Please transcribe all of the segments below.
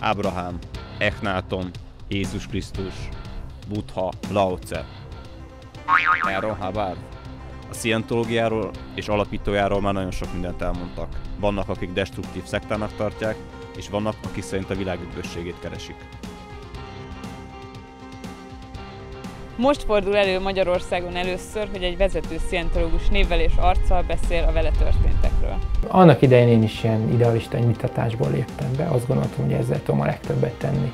Ábrahám, Echnáton, Jézus Krisztus, Buddha, Lao Tse. Erről Habár. A szientológiáról és alapítójáról már nagyon sok mindent elmondtak. Vannak, akik destruktív szektának tartják, és vannak, akik szerint a világ üdvösségét keresik. Most fordul elő Magyarországon először, hogy egy vezető szientológus névvel és arccal beszél a vele történtekről. Annak idején én is ilyen idealista nyitatásból léptem be, azt gondoltam, hogy ezzel tudom a legtöbbet tenni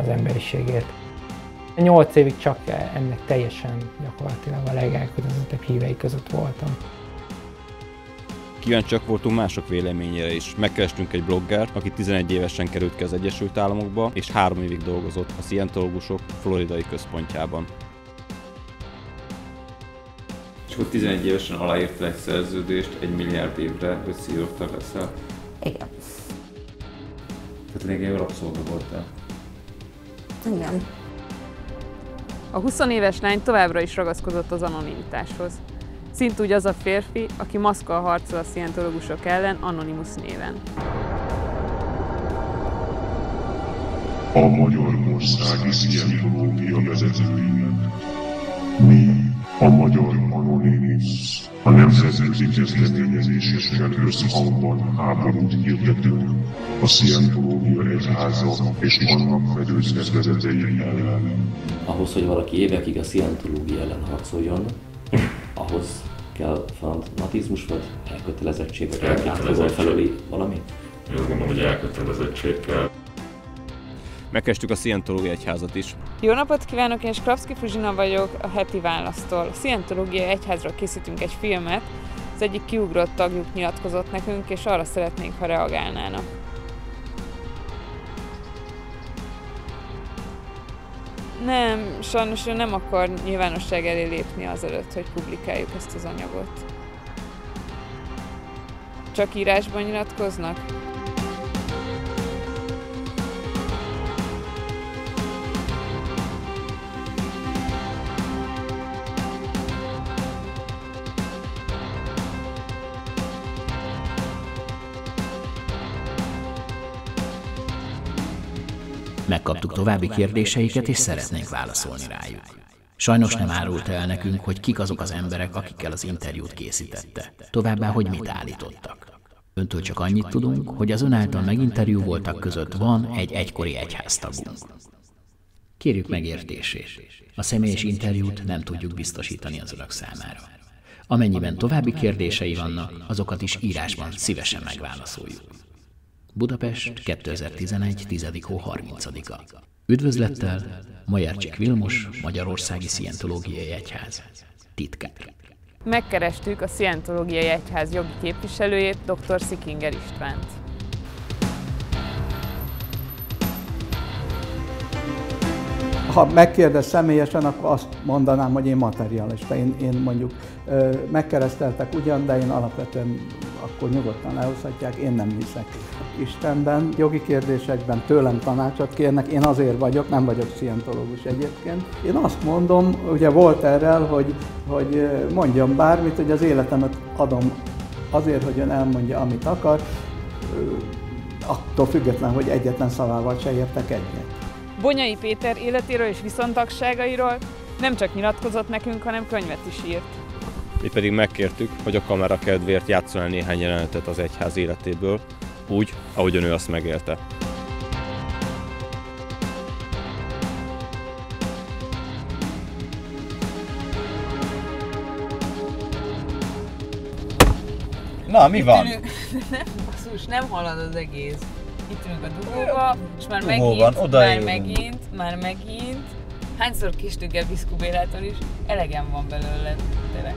az emberiségért. Nyolc évig csak ennek teljesen gyakorlatilag a legelkötelezettebb hívei között voltam. Kíváncsiak voltunk mások véleményére is. Megkerestünk egy bloggert, aki 11 évesen került ki az Egyesült Államokba, és három évig dolgozott a szientológusok floridai központjában. És akkor 11 évesen aláírta egy szerződést egy milliárd évre, hogy szírokta leszel. Igen. Tehát lényegében rabszolga voltál. Igen. A 20 éves lány továbbra is ragaszkodott az anonimitáshoz. Szintúgy az a férfi, aki maszkal harcol a szientológusok ellen Anonymous néven. A Magyarországi Szientológia vezetőinek. Mi, a Magyar Anonymous, a nemzetközi kezdeményezésekkel összhangban háborút hirdetünk a Szientológia egyháza és annak fedőszervezetei ellen. Ahhoz, hogy valaki évekig a szientológia ellen harcoljon, ahhoz kell fanatizmus, vagy elkötelezettség, vagy elkötelezettség felüli valami? Én azt gondolom, hogy elkötelezettség kell. Megkestük a Szientológia Egyházat is. Jó napot kívánok, én Skrapszki Fuzsina vagyok a Heti Választól. A Szientológia Egyházról készítünk egy filmet, az egyik kiugrott tagjuk nyilatkozott nekünk, és arra szeretnénk, ha reagálnának. Nem, sajnos ő nem akar nyilvánosság elé lépni azelőtt, hogy publikáljuk ezt az anyagot. Csak írásban nyilatkoznak? Megkaptuk további kérdéseiket, és szeretnénk válaszolni rájuk. Sajnos nem árult el nekünk, hogy kik azok az emberek, akikkel az interjút készítette. Továbbá, hogy mit állítottak. Öntől csak annyit tudunk, hogy az ön által meginterjú voltak között van egy egykori egyháztagunk. Kérjük megértését. A személyes interjút nem tudjuk biztosítani az önök számára. Amennyiben további kérdései vannak, azokat is írásban szívesen megválaszoljuk. Budapest 2011. 10. hó 30-a. Üdvözlettel Majercsik Vilmos, Magyarországi Szientológiai Egyház. Titkár. Megkerestük a Szientológiai Egyház jogi képviselőjét, dr. Szikinger Istvánt. Ha megkérdez személyesen, akkor azt mondanám, hogy én materialista. Én, én mondjuk megkereszteltek ugyan, de én alapvetően akkor nyugodtan lehozhatják, én nem hiszek Istenben. Jogi kérdésekben tőlem tanácsot kérnek, én azért vagyok, nem vagyok szientológus egyébként. Én azt mondom, ugye volt erről, hogy, hogy mondjam bármit, hogy az életemet adom azért, hogy ön elmondja, amit akar, attól független, hogy egyetlen szavával se értek egyet. Bonyai Péter életéről és viszontagságairól nem csak nyilatkozott nekünk, hanem könyvet is írt. Mi pedig megkértük, hogy a kamera kedvéért játszon el néhány jelenetet az egyház életéből, úgy, ahogyan ő azt megélte. Na, mi van? nem, basszus, nem halad az egész. Itt ülünk a dugóba, és már Dugó megint, van, már odaérünk. megint, már megint. Hányszor kistünk el Biszkubélától is? Elegem van belőle, tényleg.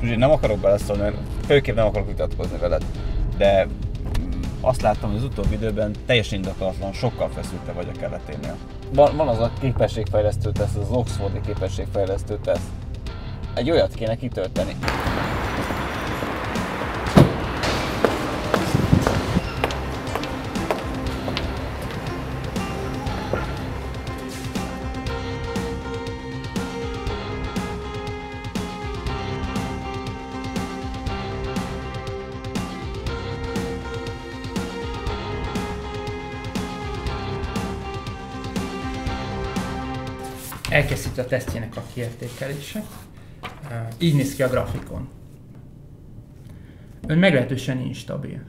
Zsuzsi, nem akarok beleszólni, mert főképp nem akarok vitatkozni veled, de mm, azt láttam, hogy az utóbbi időben teljesen indokolatlan, sokkal feszültebb vagy a keleténél. Van, van az a képességfejlesztő teszt, az Oxfordi képességfejlesztő teszt. Egy olyat kéne kitölteni. Elkészít a tesztjének a kiértékelése. Így néz ki a grafikon. Ön meglehetősen instabil.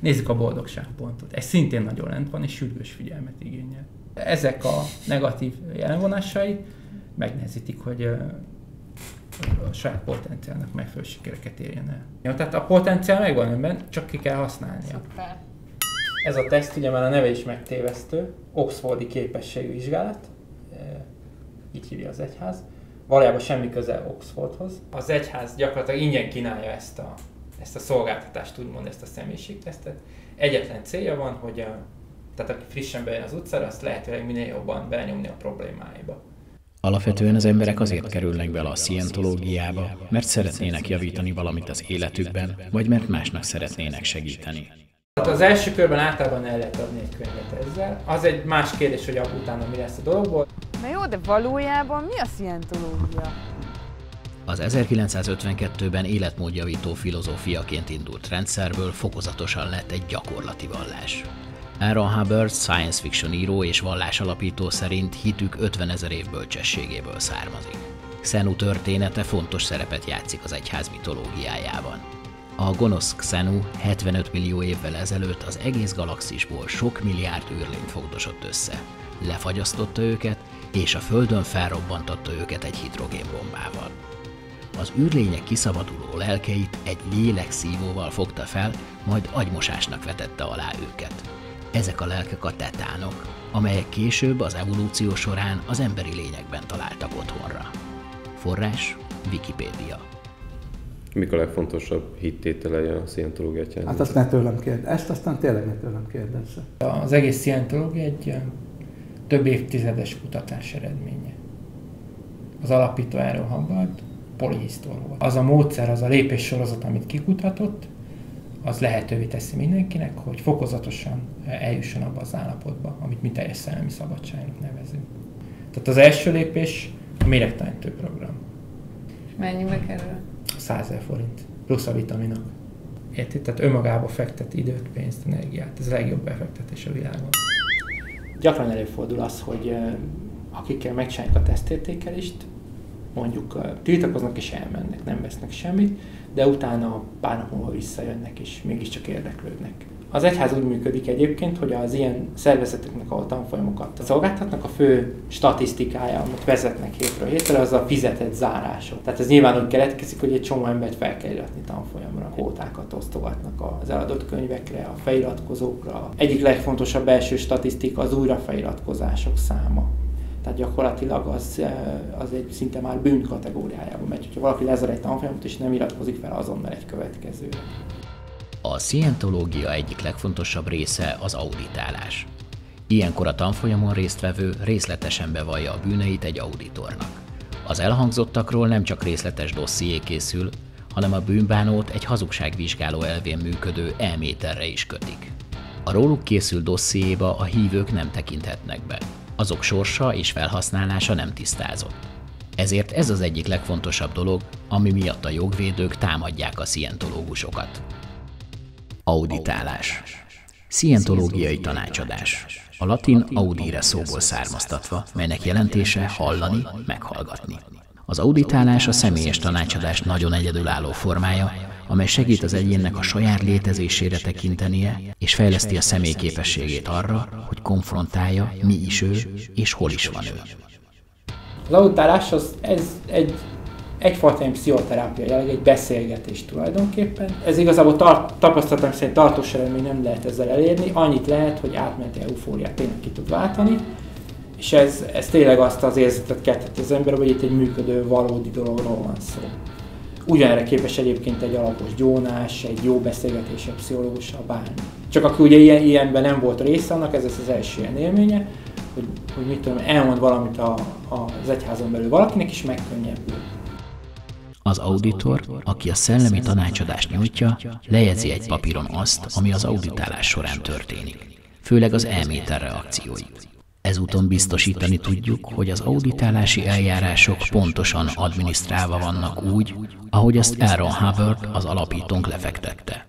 Nézzük a boldogságpontot. Ez szintén nagyon lent van, és sürgős figyelmet igényel. Ezek a negatív jelenvonásai megnehezítik, hogy a saját potenciálnak megfelelő sikereket érjen el. Jó, tehát a potenciál megvan önben, csak ki kell használnia. Szuper. Ez a teszt ugye már a neve is megtévesztő, Oxfordi képességvizsgálat, így hívja az egyház. Valójában semmi köze Oxfordhoz. Az egyház gyakorlatilag ingyen kínálja ezt a, ezt a szolgáltatást, úgymond ezt a személyiségtesztet. Egyetlen célja van, hogy a, tehát aki frissen bejön az utcára, azt lehetőleg minél jobban benyomni a problémáiba. Alapvetően az emberek azért kerülnek bele a szientológiába, mert szeretnének javítani valamit az életükben, vagy mert másnak szeretnének segíteni. Tehát az első körben általában el lehet adni egy könyvet ezzel. Az egy más kérdés, hogy utána mi lesz a dologból. Na jó, de valójában mi a szientológia? Az 1952-ben életmódjavító filozófiaként indult rendszerből fokozatosan lett egy gyakorlati vallás. Aaron Hubbard, science fiction író és vallásalapító szerint hitük 50 ezer év bölcsességéből származik. Xenu története fontos szerepet játszik az egyház mitológiájában. A gonosz Xenu 75 millió évvel ezelőtt az egész galaxisból sok milliárd űrlényt fogdosott össze. Lefagyasztotta őket, és a Földön felrobbantotta őket egy hidrogénbombával. Az űrlények kiszabaduló lelkeit egy lélekszívóval fogta fel, majd agymosásnak vetette alá őket. Ezek a lelkek a tetánok, amelyek később az evolúció során az emberi lényekben találtak otthonra. Forrás Wikipédia. Mik a legfontosabb hittételei a szientológiát Hát azt ne tőlem kérdezz. Ezt aztán tényleg ne tőlem kérdezze. Az egész szientológia egy több évtizedes kutatás eredménye. Az alapító Aaron Hubbard polihisztor volt. Az a módszer, az a lépés sorozat, amit kikutatott, az lehetővé teszi mindenkinek, hogy fokozatosan eljusson abba az állapotba, amit mi teljes szellemi szabadságnak nevezünk. Tehát az első lépés a méregtalanító program. Mennyibe kerül? 100 ezer forint, plusz a vitaminok. Érted? Tehát önmagába fektet időt, pénzt, energiát. Ez a legjobb befektetés a világon. Gyakran előfordul az, hogy akikkel megcsinálják a tesztértékelést, mondjuk tiltakoznak és elmennek, nem vesznek semmit, de utána pár nap múlva visszajönnek és mégiscsak érdeklődnek. Az egyház úgy működik egyébként, hogy az ilyen szervezeteknek, a tanfolyamokat szolgáltatnak, a fő statisztikája, amit vezetnek hétről hétre, az a fizetett zárások. Tehát ez nyilván úgy keletkezik, hogy egy csomó embert fel kell iratni tanfolyamra, kvótákat osztogatnak az eladott könyvekre, a feliratkozókra. Egyik legfontosabb belső statisztika az újrafeliratkozások száma. Tehát gyakorlatilag az, az egy szinte már bűn kategóriájában megy. Hogyha valaki lezar egy tanfolyamot és nem iratkozik fel azonnal egy következőre. A szientológia egyik legfontosabb része az auditálás. Ilyenkor a tanfolyamon résztvevő részletesen bevallja a bűneit egy auditornak. Az elhangzottakról nem csak részletes dosszié készül, hanem a bűnbánót egy hazugságvizsgáló elvén működő elméterre is kötik. A róluk készült dossziéba a hívők nem tekinthetnek be. Azok sorsa és felhasználása nem tisztázott. Ezért ez az egyik legfontosabb dolog, ami miatt a jogvédők támadják a szientológusokat. Auditálás. Szientológiai tanácsadás. A latin audire szóból származtatva, melynek jelentése hallani, meghallgatni. Az auditálás a személyes tanácsadás nagyon egyedülálló formája, amely segít az egyénnek a saját létezésére tekintenie, és fejleszti a személy képességét arra, hogy konfrontálja, mi is ő, és hol is van ő. Az auditálás az, ez egy egyfajta egy pszichoterápia jelleg, egy beszélgetés tulajdonképpen. Ez igazából tar- tapasztalatom szerint tartós eredmény nem lehet ezzel elérni, annyit lehet, hogy átmenti eufóriát tényleg ki tud váltani, és ez, ez tényleg azt az érzetet kelteti az ember, hogy itt egy működő, valódi dologról van szó. Ugyanerre képes egyébként egy alapos gyónás, egy jó beszélgetés, egy pszichológussal, bármi. Csak aki ugye ilyen, ilyenben nem volt része annak, ez az első ilyen élménye, hogy, hogy mit tudom, elmond valamit a, a, az egyházon belül valakinek, és megkönnyebbül. Az auditor, aki a szellemi tanácsadást nyújtja, lejegyzi egy papíron azt, ami az auditálás során történik, főleg az elméter reakcióit. Ezúton biztosítani tudjuk, hogy az auditálási eljárások pontosan adminisztrálva vannak úgy, ahogy azt Aaron Hubbard, az alapítónk lefektette.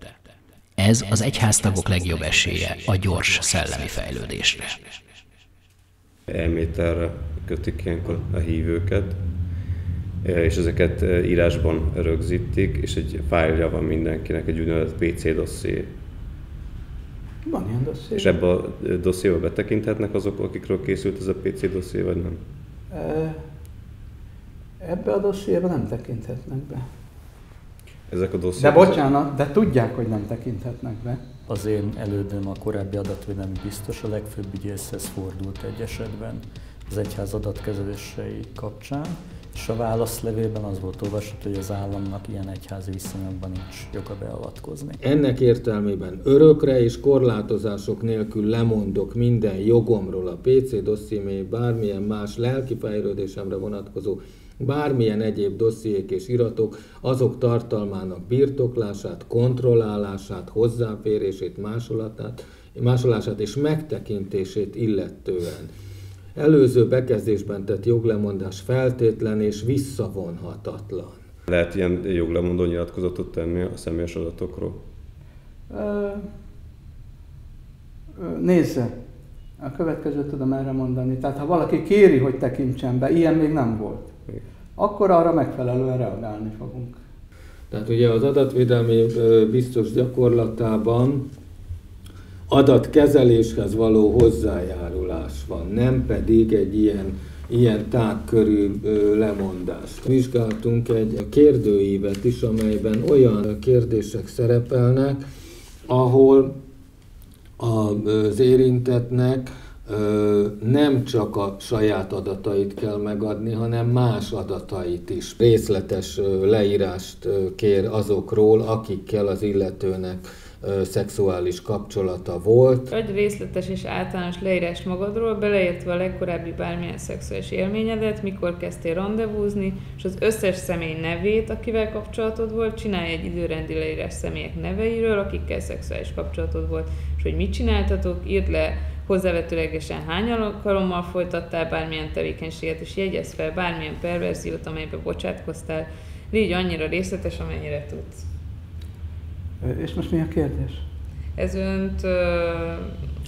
Ez az egyháztagok legjobb esélye a gyors szellemi fejlődésre. Elméterre kötik ilyenkor a hívőket, és ezeket írásban rögzítik, és egy fájlja van mindenkinek, egy úgynevezett PC dosszié. Van ilyen dosszié. És ebbe a dossziéba betekinthetnek azok, akikről készült ez a PC dosszié, vagy nem? Ebbe a dossziéba nem tekinthetnek be. Ezek a dossziék... De bocsánat, de tudják, hogy nem tekinthetnek be. Az én elődöm, a korábbi adatvédelmi biztos a legfőbb ügyészhez fordult egy esetben az egyház adatkezelései kapcsán, és a válaszlevélben az volt olvasható, hogy az államnak ilyen egyházi viszonyokban nincs joga beavatkozni. Ennek értelmében örökre és korlátozások nélkül lemondok minden jogomról a PC dossziémé bármilyen más lelki fejlődésemre vonatkozó bármilyen egyéb dossziék és iratok azok tartalmának birtoklását, kontrollálását, hozzáférését, másolatát, másolását és megtekintését illetően. Előző bekezdésben tett joglemondás feltétlen és visszavonhatatlan. Lehet ilyen joglemondó nyilatkozatot tenni a személyes adatokról? Ö, nézze, a következőt tudom erre mondani. Tehát ha valaki kéri, hogy tekintsen be, ilyen még nem volt akkor arra megfelelően reagálni fogunk. Tehát ugye az adatvédelmi biztos gyakorlatában adatkezeléshez való hozzájárulás van, nem pedig egy ilyen, ilyen tágkörű lemondást. Vizsgáltunk egy kérdőívet is, amelyben olyan kérdések szerepelnek, ahol az érintetnek nem csak a saját adatait kell megadni, hanem más adatait is. Részletes leírást kér azokról, akikkel az illetőnek szexuális kapcsolata volt. Egy részletes és általános leírás magadról, beleértve a legkorábbi bármilyen szexuális élményedet, mikor kezdtél rendezvúzni, és az összes személy nevét, akivel kapcsolatod volt, csinálj egy időrendi leírás személyek neveiről, akikkel szexuális kapcsolatod volt, és hogy mit csináltatok, írd le hozzávetőlegesen hány alkalommal folytattál bármilyen tevékenységet, és jegyez fel bármilyen perverziót, amelybe bocsátkoztál, légy annyira részletes, amennyire tudsz. És most mi a kérdés? Ez önt... Uh...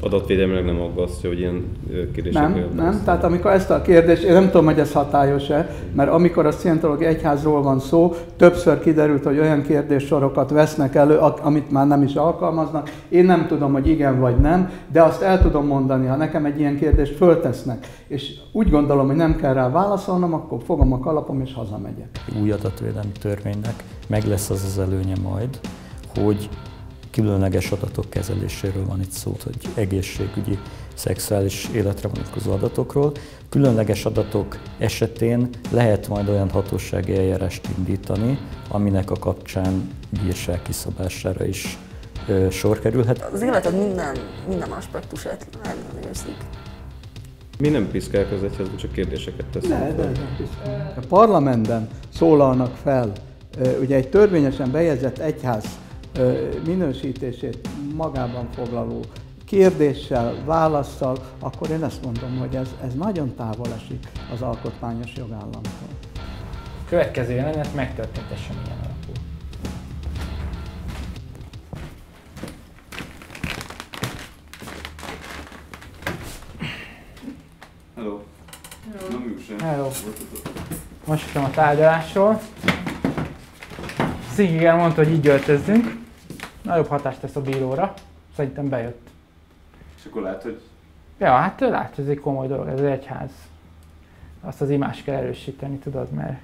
Adatvédelmileg nem aggasztja, hogy ilyen kérdések Nem, nem. Tehát amikor ezt a kérdést, én nem tudom, hogy ez hatályos-e, mert amikor a Scientology egyházról van szó, többször kiderült, hogy olyan kérdéssorokat vesznek elő, amit már nem is alkalmaznak. Én nem tudom, hogy igen vagy nem, de azt el tudom mondani, ha nekem egy ilyen kérdést föltesznek, és úgy gondolom, hogy nem kell rá válaszolnom, akkor fogom a kalapom és hazamegyek. Új adatvédelmi törvénynek meg lesz az az előnye majd, hogy különleges adatok kezeléséről van itt szó, hogy egészségügyi, szexuális életre vonatkozó adatokról. Különleges adatok esetén lehet majd olyan hatósági eljárást indítani, aminek a kapcsán bírság kiszabására is ö, sor kerülhet. Az életed minden, minden aspektusát ellenőrzik. Mi nem piszkálják az egyházban, csak kérdéseket teszünk. Ne, de, de, A parlamentben szólalnak fel, ugye egy törvényesen bejegyzett egyház minősítését magában foglaló kérdéssel, válaszsal, akkor én ezt mondom, hogy ez, ez nagyon távol esik az alkotmányos jogállamtól. Következő jelenet megtörtént eseményen alapul. Hello. Hello. Hello. Most a tárgyalásról. Szigiger mondta, hogy így öltözzünk nagyobb hatást tesz a bíróra. Szerintem bejött. És akkor lehet, hogy... Ja, hát lát, ez egy komoly dolog, ez egy egyház. Azt az imást kell erősíteni, tudod, mert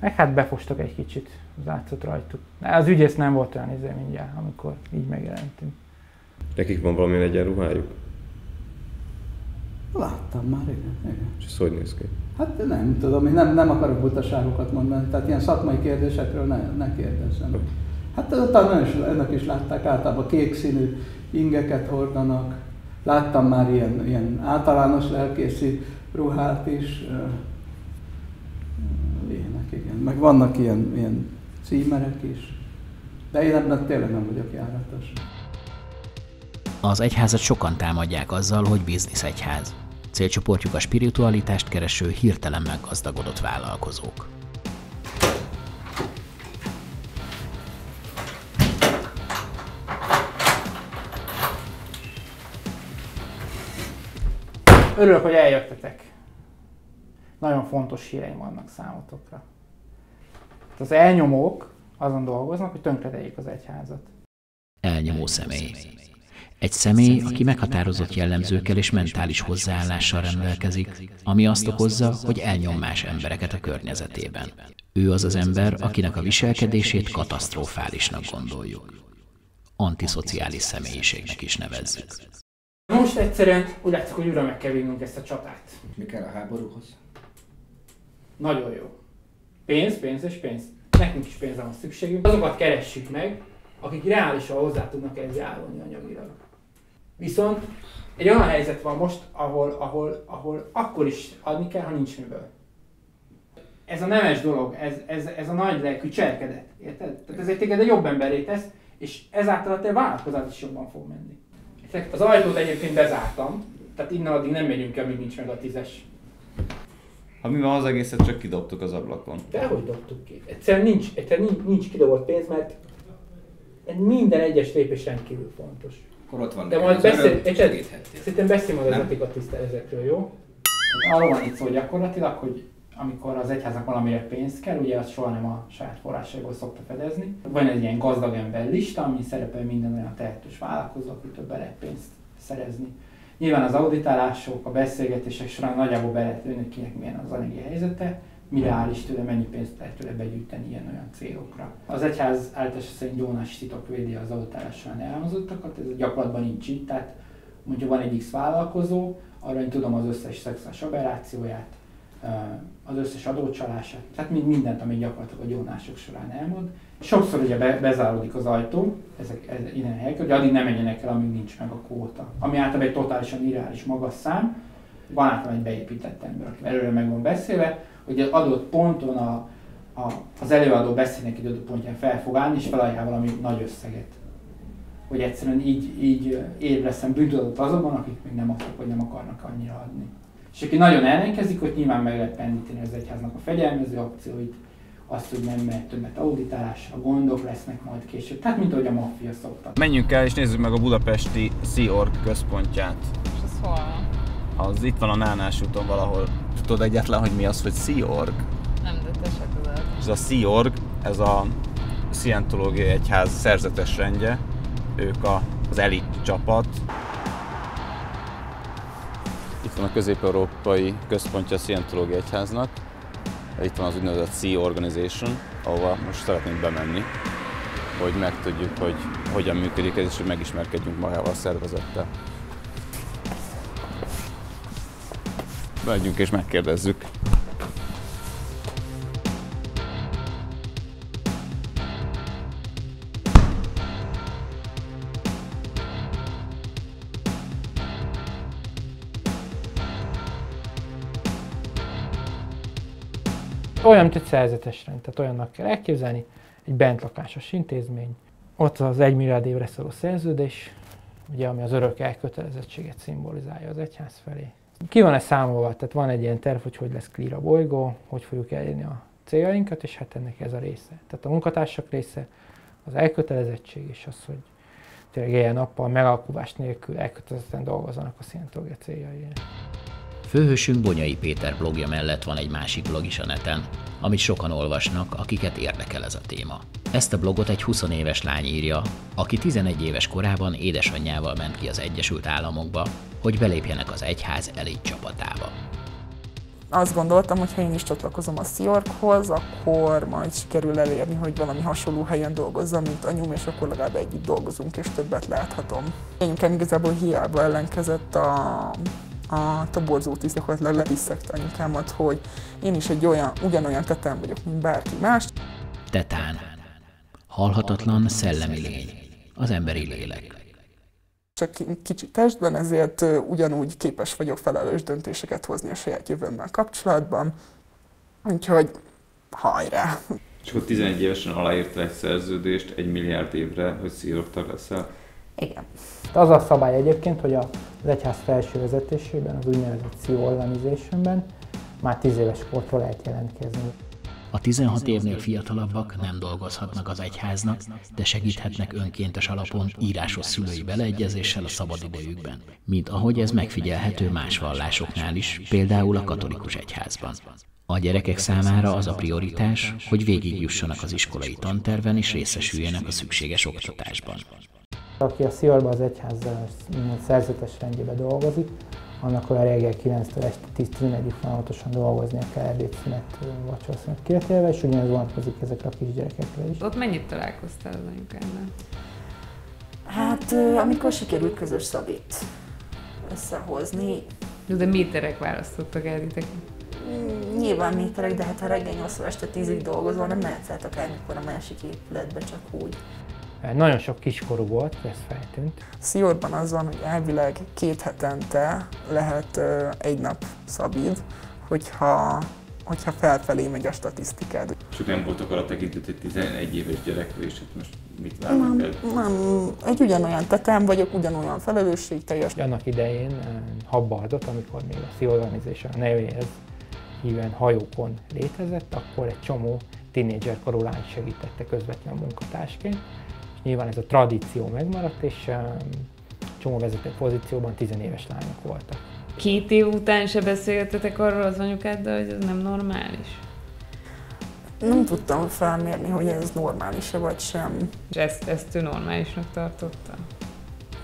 meg hát befostak egy kicsit, az látszott rajtuk. Az ügyész nem volt olyan izé mindjárt, amikor így megjelentünk. Nekik van valamilyen egyenruhájuk? Láttam már, igen. igen. És ez hogy néz ki? Hát nem tudom, én nem, nem akarok butaságokat mondani, tehát ilyen szakmai kérdésekről ne, ne kérdezzen. Hát talán is, ennek is látták, általában kék színű ingeket hordanak. Láttam már ilyen, ilyen általános lelkészi ruhát is. Ilyenek, igen. Meg vannak ilyen, ilyen címerek is. De én ebben tényleg nem vagyok járatos. Az egyházat sokan támadják azzal, hogy bizniszegyház. Célcsoportjuk a spiritualitást kereső, hirtelen meggazdagodott vállalkozók. Örülök, hogy eljöttetek. nagyon fontos híreim vannak számotokra. Az elnyomók azon dolgoznak, hogy tönkretegyék az egyházat. Elnyomó személy. Egy személy, aki meghatározott jellemzőkkel és mentális hozzáállással rendelkezik, ami azt okozza, hogy elnyom más embereket a környezetében. Ő az az ember, akinek a viselkedését katasztrofálisnak gondoljuk. Antiszociális személyiségnek is nevezzük. Most egyszerűen úgy látszik, hogy újra meg kell vinnünk ezt a csatát. Mi kell a háborúhoz? Nagyon jó. Pénz, pénz és pénz. Nekünk is pénzre van szükségünk. Azokat keressük meg, akik reálisan hozzá tudnak ehhez járulni anyagilag. Viszont egy olyan helyzet van most, ahol, ahol, ahol akkor is adni kell, ha nincs miből. Ez a nemes dolog, ez, ez, ez a nagy lelkű cselekedet, érted? Tehát ez egy téged egy jobb emberé tesz, és ezáltal a te vállalkozás is jobban fog menni. Az ajtót egyébként bezártam, tehát innen addig nem megyünk ki, amíg nincs meg a tízes. Ha mi van az egészet, csak kidobtuk az ablakon. Dehogy dobtuk ki. Egyszerűen nincs, egyszerűen nincs, nincs kidobott pénz, mert minden egyes lépés rendkívül fontos. Akkor ott van De majd beszél, szerintem beszél majd az etika tisztel ezekről, jó? Arról van itt szó gyakorlatilag, hogy amikor az egyháznak valamire pénz kell, ugye azt soha nem a saját forrásaiból szokta fedezni. Van egy ilyen gazdag ember lista, ami szerepel minden olyan tehetős vállalkozó, aki több lehet pénzt szerezni. Nyilván az auditálások, a beszélgetések során nagyjából be lehet lőni, kinek milyen az anyagi helyzete, mire áll is tőle, mennyi pénzt lehet tőle begyűjteni ilyen-olyan célokra. Az egyház általános szerint Jónás titok védi az auditálás során elhangzottakat, ez gyakorlatban nincs így, tehát mondjuk van egy X vállalkozó, arra én tudom az összes szexuális aberrációját, az összes adócsalását, tehát mind, mindent, ami gyakorlatilag a gyónások során elmond. Sokszor ugye be, bezáródik az ajtó, ezek, ez, innen helyek, hogy addig nem menjenek el, amíg nincs meg a kóta. Ami általában egy totálisan irreális magas szám, van általában egy beépített ember, aki előre meg van beszélve, hogy az adott ponton a, a, az előadó beszélnek egy adott pontján fel fog állni, és felajánl valami nagy összeget. Hogy egyszerűen így, így érveszem bűntudatot azokban, akik még nem akarnak, vagy nem akarnak annyira adni. És aki nagyon ellenkezik, hogy nyilván meg lehet pendíteni az egyháznak a fegyelmező akcióit, azt, hogy nem mehet többet auditálásra, gondok lesznek majd később. Tehát, mint ahogy a maffia szokta. Menjünk el és nézzük meg a budapesti Sea központját. És az hol? Az itt van a Nánás úton valahol. Tudod egyetlen, hogy mi az, hogy Sea Nem, de te se tudod. És a Sea ez a Scientológiai Egyház szerzetes rendje. Ők a, az elit csapat. Itt van a közép-európai központja a Scientológiai Egyháznak. Itt van az úgynevezett Sea Organization, ahova most szeretnénk bemenni, hogy megtudjuk, hogy hogyan működik ez, és hogy megismerkedjünk magával a szervezettel. Megyünk és megkérdezzük. Olyan, mint egy szerzetes rend, tehát olyannak kell elképzelni, egy bentlakásos intézmény, ott az egy milliárd évre szóló szerződés, ugye, ami az örök elkötelezettséget szimbolizálja az egyház felé. Ki van-e számolva? Tehát van egy ilyen terv, hogy hogy lesz clear a bolygó, hogy fogjuk elérni a céljainkat, és hát ennek ez a része. Tehát a munkatársak része, az elkötelezettség, és az, hogy tényleg ilyen nappal megalkuvás nélkül elkötelezetten dolgozzanak a szientológia céljaira. Főhősünk Bonyai Péter blogja mellett van egy másik blog is a neten, amit sokan olvasnak, akiket érdekel ez a téma. Ezt a blogot egy 20 éves lány írja, aki 11 éves korában édesanyjával ment ki az Egyesült Államokba, hogy belépjenek az egyház elit csapatába. Azt gondoltam, hogy ha én is csatlakozom a Sziorkhoz, akkor majd sikerül elérni, hogy valami hasonló helyen dolgozzam, mint anyum, és akkor legalább együtt dolgozunk, és többet láthatom. Anyukám igazából hiába ellenkezett a a toborzót is gyakorlatilag levisszekte anyukámat, hogy én is egy olyan, ugyanolyan tetán vagyok, mint bárki más. Tetán. Halhatatlan szellemi lény. Az emberi lélek. Csak kicsi testben, ezért ugyanúgy képes vagyok felelős döntéseket hozni a saját jövőmmel kapcsolatban. Úgyhogy hajrá! És akkor 11 évesen aláírta egy szerződést egy milliárd évre, hogy szíroktak leszel? Igen. Az a szabály egyébként, hogy az egyház felső vezetésében, az úgynevezett CEO Organizationben már 10 éves kortól lehet jelentkezni. A 16 évnél fiatalabbak nem dolgozhatnak az egyháznak, de segíthetnek önkéntes alapon írásos szülői beleegyezéssel a szabadidejükben, mint ahogy ez megfigyelhető más vallásoknál is, például a katolikus egyházban. A gyerekek számára az a prioritás, hogy végigjussanak az iskolai tanterven és részesüljenek a szükséges oktatásban. Aki a Sziorban az egyház szerzetes rendjében dolgozik, annak olyan reggel 9-től este 10-11-ig folyamatosan dolgoznia kell ebédszünet, vacsoraszünet kivetélve, és ugyanez vonatkozik ezekre a kisgyerekekre is. Ott mennyit találkoztál az anyukáddal? Hát, amikor sikerült közös szabít összehozni. De méterek választottak el titeket? Mm, nyilván méterek, de hát ha reggel 8 este 10-ig dolgozol, nem mehetsz át akármikor a másik épületbe, csak úgy. Nagyon sok kiskorú volt, ez feltűnt. Sziorban az van, hogy elvileg két hetente lehet egy nap szabid, hogyha, hogyha felfelé megy a statisztikád. Csak nem voltak arra tekintet, hogy 11 éves gyerekről, és most mit várnak nem, nem, egy ugyanolyan tetem vagyok, ugyanolyan felelősségteljes. Annak idején Habbardot, amikor még a Sea Organization nevéhez híven hajókon létezett, akkor egy csomó tínédzser korú lány segítette közvetlenül munkatársként Nyilván ez a tradíció megmaradt, és csomó vezető pozícióban tizenéves lányok voltak. Két év után se beszéltetek arról az anyukáddal, hogy ez nem normális? Nem tudtam felmérni, hogy ez normális-e vagy sem. És ezt, ezt ő normálisnak tartotta?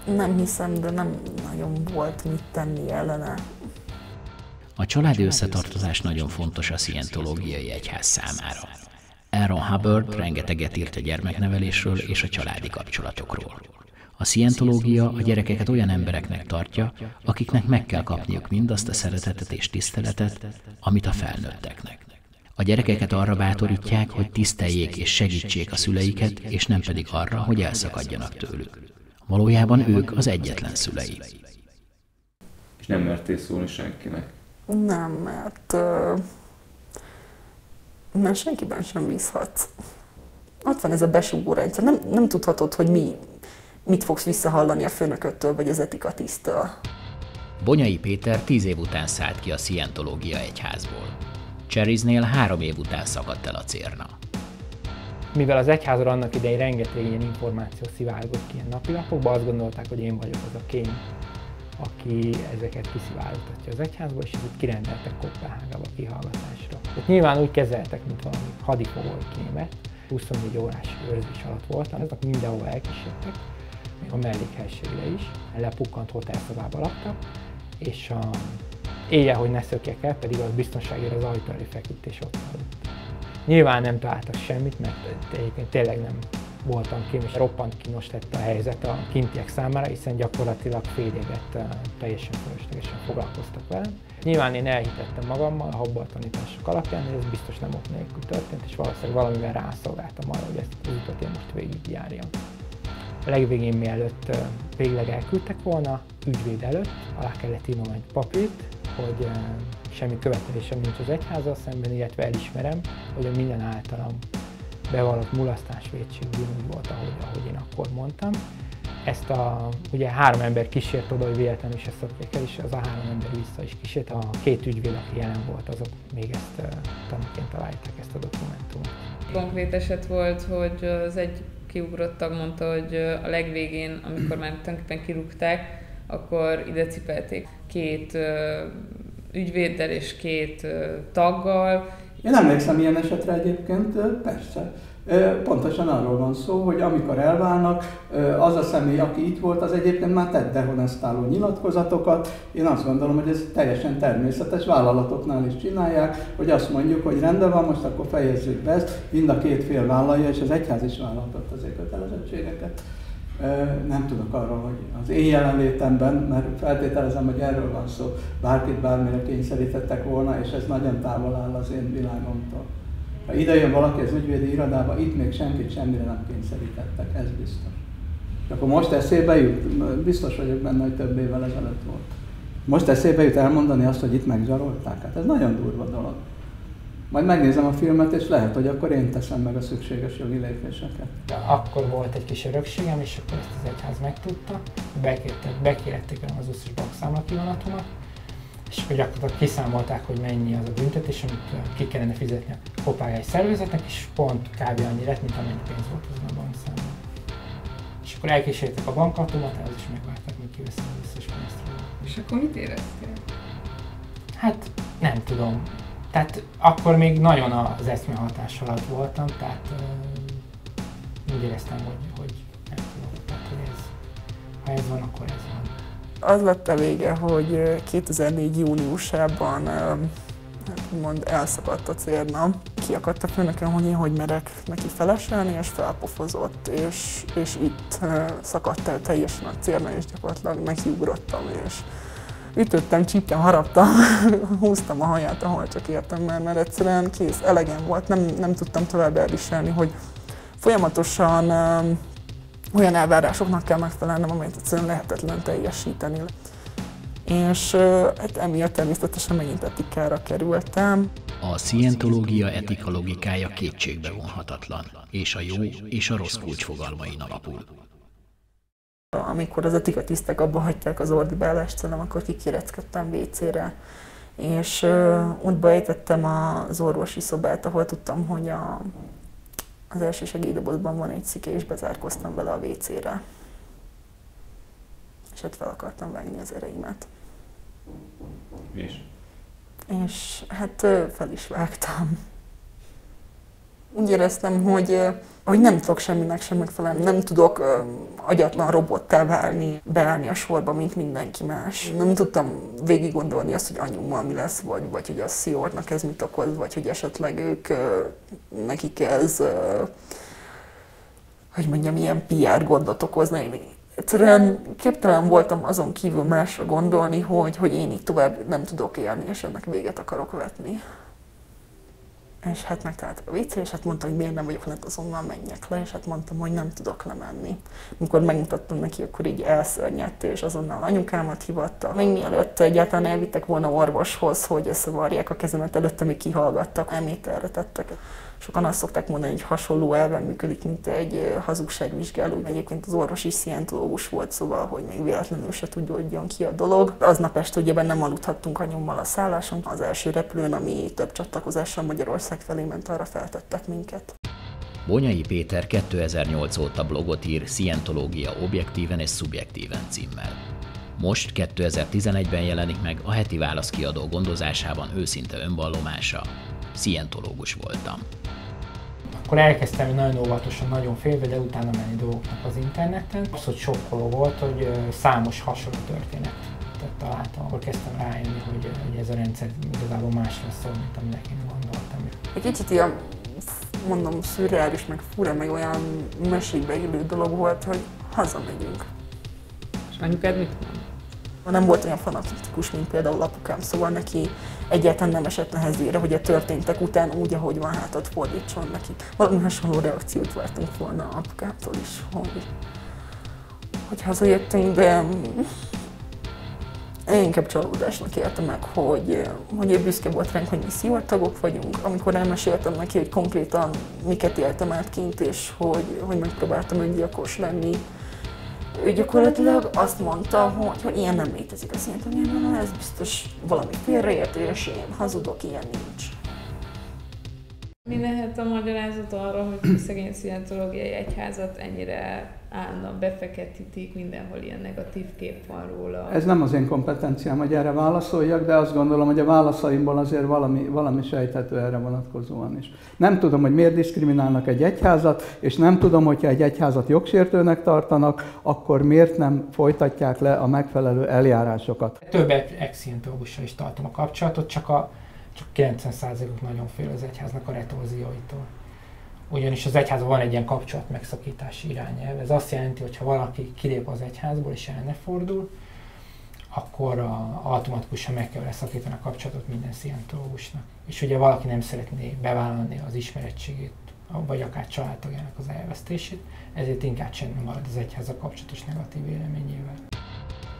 Nem hiszem, de nem nagyon volt mit tenni ellene. A családi összetartozás nagyon fontos a szientológiai egyház számára. Aaron Hubbard rengeteget írt a gyermeknevelésről és a családi kapcsolatokról. A szientológia a gyerekeket olyan embereknek tartja, akiknek meg kell kapniuk mindazt a szeretetet és tiszteletet, amit a felnőtteknek. A gyerekeket arra bátorítják, hogy tiszteljék és segítsék a szüleiket, és nem pedig arra, hogy elszakadjanak tőlük. Valójában ők az egyetlen szülei. És nem mertél szólni senkinek? Nem, mert uh mert senkiben sem bízhatsz. Ott van ez a besúgó rendszer, nem, nem tudhatod, hogy mi, mit fogsz visszahallani a főnököttől, vagy az etikatisztől. Bonyai Péter tíz év után szállt ki a szientológia egyházból. Cseriznél három év után szakadt el a cérna. Mivel az egyházra annak idején rengeteg ilyen információ szivárgott ki ilyen napilapokba, azt gondolták, hogy én vagyok az a kény, aki ezeket kiszivárogtatja az egyházba, és ezeket kirendeltek Kopenhágába kihallgatásra. Tehát nyilván úgy kezeltek, mint valami hadifogoly kémet, 24 órás őrzés alatt voltam, ezek mindenhol elkísértek, még a mellékhelységre is, lepukkant hotelszobába laktak, és a éjjel, hogy ne szökjek el, pedig az biztonságért az ajtó elé ott aludt. Nyilván nem találtak semmit, mert egyébként tényleg nem voltam kint, és roppant kínos lett a helyzet a kintiek számára, hiszen gyakorlatilag fél évet teljesen fölöslegesen foglalkoztak velem. Nyilván én elhitettem magammal a habba tanítások alapján, ez biztos nem ott nélkül történt, és valószínűleg valamivel rászolgáltam arra, hogy ezt az utat én most végigjárjam. A legvégén mielőtt végleg elküldtek volna, ügyvéd előtt alá kellett írnom egy papírt, hogy semmi követelésem nincs az egyházzal szemben, illetve elismerem, hogy a minden általam bevallott mulasztás védség úgy volt, ahogy, ahogy én akkor mondtam. Ezt a, ugye három ember kísért oda, hogy véletlenül se szokják el, és az a három ember vissza is kísért. A két ügyvéd, aki jelen volt, azok még ezt uh, tanúként találták ezt a dokumentumot. Konkrét eset volt, hogy az egy kiugrott tag mondta, hogy a legvégén, amikor már tulajdonképpen kirúgták, akkor ide cipelték két uh, ügyvéddel és két taggal, én emlékszem ilyen esetre egyébként, persze. Pontosan arról van szó, hogy amikor elválnak, az a személy, aki itt volt, az egyébként már tett dehonestáló nyilatkozatokat. Én azt gondolom, hogy ez teljesen természetes, vállalatoknál is csinálják, hogy azt mondjuk, hogy rendben van, most akkor fejezzük be ezt, mind a két fél vállalja, és az egyház is vállaltott azért kötelezettségeket nem tudok arról, hogy az én jelenlétemben, mert feltételezem, hogy erről van szó, bárkit bármire kényszerítettek volna, és ez nagyon távol áll az én világomtól. Ha ide jön valaki az ügyvédi irodába, itt még senkit semmire nem kényszerítettek, ez biztos. És akkor most eszébe jut, biztos vagyok benne, hogy több évvel ezelőtt volt. Most eszébe jut elmondani azt, hogy itt megzsarolták. Hát ez nagyon durva dolog. Majd megnézem a filmet, és lehet, hogy akkor én teszem meg a szükséges jogi lépéseket. Akkor volt egy kis örökségem, és akkor ezt az egyház megtudta. Bekértek az összes bankszámla kivonatomat, és akkor gyakorlatilag kiszámolták, hogy mennyi az a büntetés, amit ki kell kellene fizetni a kopályai szervezetnek, és pont kb. annyi lett, mint amennyi pénz volt azon a bankszámon. És akkor elkísértek a bankautomatához, és megvárták, míg kiveszem az összes pénzt. És akkor mit éreztél? Hát nem tudom. Tehát akkor még nagyon az eszme hatás alatt voltam, tehát uh, úgy éreztem, hogy, hogy nem tudom, tehát hogy ez, ha ez van, akkor ez van. Az lett a vége, hogy 2004. júniusában hát mond elszakadt a cérna. Kiakadt a főnökön, hogy én hogy merek neki feleselni, és felpofozott, és, és itt szakadt el teljesen a cérna, és gyakorlatilag nekiugrottam, és ütöttem, csíptem, haraptam, húztam a haját, ahol csak értem, mert, mert egyszerűen kész, elegem volt, nem, nem tudtam tovább elviselni, hogy folyamatosan um, olyan elvárásoknak kell megfelelnem, amelyet egyszerűen lehetetlen teljesíteni. És uh, hát emiatt természetesen megint etikára kerültem. A szientológia etika logikája kétségbe vonhatatlan, és a jó és a rossz kulcsfogalmain alapul amikor az etikatisztek abba hagyták az ordibálást, hanem akkor kikéreckedtem WC-re, és uh, ott bejtettem az orvosi szobát, ahol tudtam, hogy a, az első segélydobozban van egy szike, és bezárkoztam vele a WC-re. És ott fel akartam vágni az ereimet. És? És hát fel is vágtam. Úgy éreztem, hogy hogy nem tudok semminek sem megfelelni, nem tudok uh, agyatlan robottá válni, beállni a sorba, mint mindenki más. Nem tudtam végig gondolni azt, hogy anyummal mi lesz, vagy, vagy hogy a Sziornak ez mit okoz, vagy hogy esetleg ők, uh, nekik ez, uh, hogy mondjam, ilyen PR gondot okozna. Én egyszerűen képtelen voltam azon kívül másra gondolni, hogy, hogy én így tovább nem tudok élni, és ennek véget akarok vetni és hát megtaláltak a WC, és hát mondta, hogy miért nem vagyok lent, azonnal menjek le, és hát mondtam, hogy nem tudok lemenni. Amikor megmutattam neki, akkor így elszörnyedt, és azonnal anyukámat hivatta. Még mielőtt egyáltalán elvittek volna orvoshoz, hogy összevarják a kezemet előtte, még kihallgattak, eméterre tettek. Sokan azt szokták mondani, hogy hasonló elven működik, mint egy hazugságvizsgáló. Egyébként az orvos is szientológus volt, szóval, hogy még véletlenül se tudódjon ki a dolog. Aznap este ugye nem aludhattunk a a szálláson. Az első repülőn, ami több csatlakozással Magyarország felé ment, arra feltettek minket. Bonyai Péter 2008 óta blogot ír Szientológia objektíven és szubjektíven címmel. Most 2011-ben jelenik meg a heti válasz kiadó gondozásában őszinte önvallomása. Szientológus voltam akkor elkezdtem nagyon óvatosan, nagyon félve, de utána menni dolgoknak az interneten. Az, hogy sokkoló volt, hogy számos hasonló történetet találtam, akkor kezdtem rájönni, hogy, hogy ez a rendszer igazából másra szól, mint amire én gondoltam. Egy kicsit ilyen, mondom, szürreális, meg fura, meg olyan mesébe élő dolog volt, hogy hazamegyünk. És anyukád mit mond? Nem volt olyan fanatikus, mint például apukám, szóval neki egyáltalán nem esett nehezére, hogy a történtek után úgy, ahogy van, hátat fordítson neki. Valami hasonló reakciót vártunk volna apukámtól is, hogy, hogy hazajöttünk, de én inkább csalódásnak éltem meg, hogy, hogy ő büszke volt ránk, hogy mi szivatagok vagyunk. Amikor elmeséltem neki, hogy konkrétan miket éltem át kint, és hogy, hogy megpróbáltam öngyilkos lenni, ő gyakorlatilag azt mondta, hogy, hogy ilyen nem létezik a szientológiában, ez biztos valami félreértés, én hazudok, ilyen nincs. Mi lehet a magyarázat arra, hogy a szegény szientológiai egyházat ennyire állnak, befeketítik, mindenhol ilyen negatív kép van róla. Ez nem az én kompetenciám, hogy erre válaszoljak, de azt gondolom, hogy a válaszaimból azért valami, valami sejthető erre vonatkozóan is. Nem tudom, hogy miért diszkriminálnak egy egyházat, és nem tudom, hogyha egy egyházat jogsértőnek tartanak, akkor miért nem folytatják le a megfelelő eljárásokat. Több ex is tartom a kapcsolatot, csak a csak 90%-uk nagyon fél az egyháznak a retorzióitól ugyanis az egyházban van egy ilyen kapcsolat megszakítási irányelv. Ez azt jelenti, hogy ha valaki kilép az egyházból és el fordul, akkor a, automatikusan meg kell szakítani a kapcsolatot minden szientológusnak. És ugye valaki nem szeretné bevállalni az ismerettségét, vagy akár családtagjának az elvesztését, ezért inkább csendben marad az egyház a kapcsolatos negatív véleményével.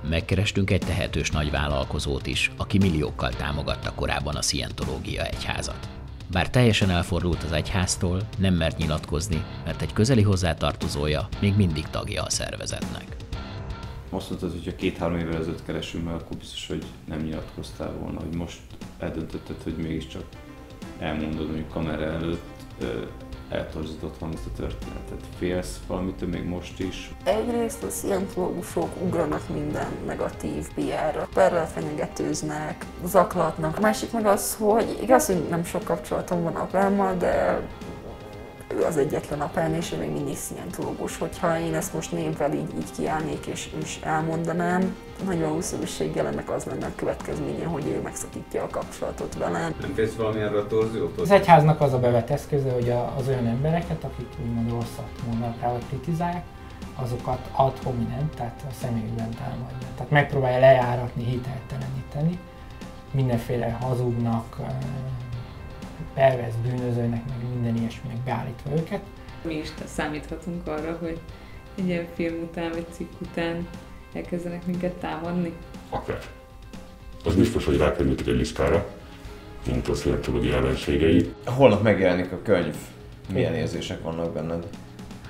Megkerestünk egy tehetős nagyvállalkozót is, aki milliókkal támogatta korábban a szientológia egyházat. Bár teljesen elfordult az egyháztól, nem mert nyilatkozni, mert egy közeli hozzátartozója még mindig tagja a szervezetnek. Azt mondtad, hogy ha két-három évvel ezelőtt keresünk meg, akkor biztos, hogy nem nyilatkoztál volna, hogy most eldöntötted, hogy mégiscsak elmondod mondjuk kamera előtt, eltorzított van ezt a történetet. Félsz valamitől még most is? Egyrészt a szientológusok ugranak minden negatív PR-ra. Perrel fenyegetőznek, zaklatnak. A másik meg az, hogy igaz, hogy nem sok kapcsolatom van apámmal, de ő az egyetlen apám, és ő még mindig szientológus. Hogyha én ezt most névvel így, így kiállnék és, és elmondanám, nagy valószínűséggel ennek az lenne a következménye, hogy ő megszakítja a kapcsolatot velem. Nem félsz valamilyen a torziótól? Az egyháznak az a bevet eszköze, hogy az olyan embereket, akik úgymond rosszat mondanak rá, vagy kritizálják, azokat ad hominem, tehát a személyükben támadja. Tehát megpróbálja lejáratni, hitelteleníteni, mindenféle hazugnak, eh, pervers bűnözőnek, meg minden ilyesminek beállítva őket. Mi is számíthatunk arra, hogy egy ilyen film után vagy cikk után elkezdenek minket támadni. Akár. Az biztos, hogy rákerültek egy listára, mint a szientológia ellenségei. Holnap megjelenik a könyv. Milyen érzések vannak benned?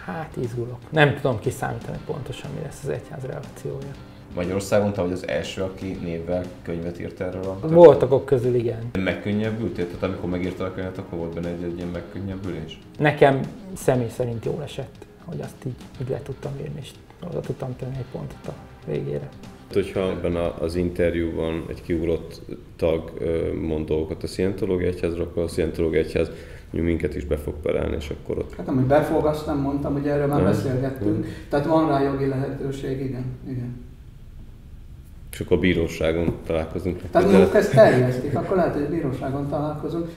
Hát izgulok. Nem tudom kiszámítani pontosan, mi lesz az egyház reakciója. Magyarországon te vagy az első, aki névvel könyvet írt erről a Voltak ok közül igen. Megkönnyebbültél? Tehát amikor megírtad a könyvet, akkor volt benne egy, egy ilyen megkönnyebbülés? Nekem személy szerint jól esett, hogy azt így, így le tudtam írni, és oda tudtam tenni egy pontot a végére. Hogyha ebben az interjúban egy kiugrott tag mond dolgokat a szientológia egyházra, akkor a szientológia egyház minket is be fog perelni, és akkor ott Hát amit befog, azt nem mondtam, hogy erről már Nem. beszélgettünk. Tehát van rá jogi lehetőség, igen. igen. És akkor a bíróságon találkozunk. Tehát mondjuk ezt terjesztik, akkor lehet, hogy a bíróságon találkozunk.